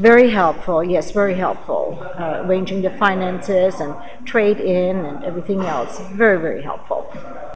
Very helpful, yes, very helpful. Uh, arranging the finances and trade in and everything else. Very, very helpful.